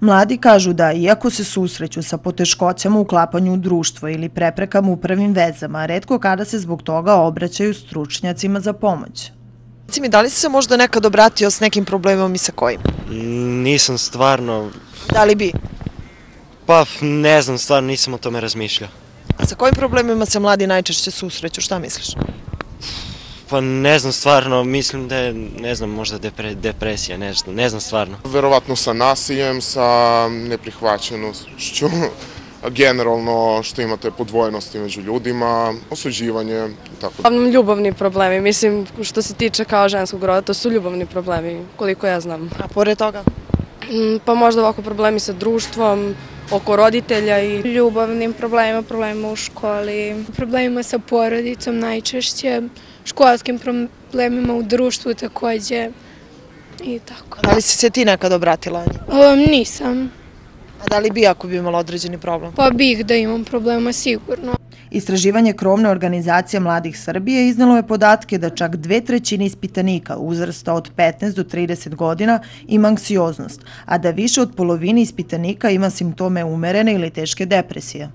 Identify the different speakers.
Speaker 1: Mladi kažu da, iako se susreću sa poteškoćama u klapanju u društvo ili preprekama u prvim vezama, redko kada se zbog toga obraćaju stručnjacima za pomoć.
Speaker 2: Reci mi, da li si se možda nekad obratio s nekim problemom i sa kojim?
Speaker 3: Nisam stvarno,
Speaker 2: Da li bi?
Speaker 3: pa ne znam, stvarno nisam o tome razmišljao.
Speaker 2: A sa kojim problemima se mladi najčešće susreću? Šta misliš?
Speaker 3: Pa ne znam stvarno, mislim da je, ne znam, možda depre, depresija, nešto, ne znam stvarno.
Speaker 4: Verovatno sa nasiljem, sa neprihvaćenošću, generalno što imate podvojenosti među ljudima, osuđivanje i tako da.
Speaker 5: Uglavnom ljubavni problemi, mislim što se tiče kao ženskog roda, to su ljubavni problemi, koliko ja znam.
Speaker 2: A pored toga?
Speaker 5: Mm, Pa možda ovako problemi sa društvom, oko roditelja i
Speaker 6: ljubavnim problemima, problemima u školi, problemima sa porodicom najčešće, školskim problemima u društvu takođe i tako.
Speaker 2: Da li si se ti nekad obratila?
Speaker 6: Um, nisam,
Speaker 2: A da li bi ako bi imala određeni problem?
Speaker 6: pa bih da imam problema sigurno.
Speaker 1: Istraživanje krovne organizacije Mladih Srbije iznalo je podatke da čak dve trećine ispitanika uzrasta od 15 do 30 godina ima anksioznost, a da više od polovine ispitanika ima simptome umerene ili teške depresije.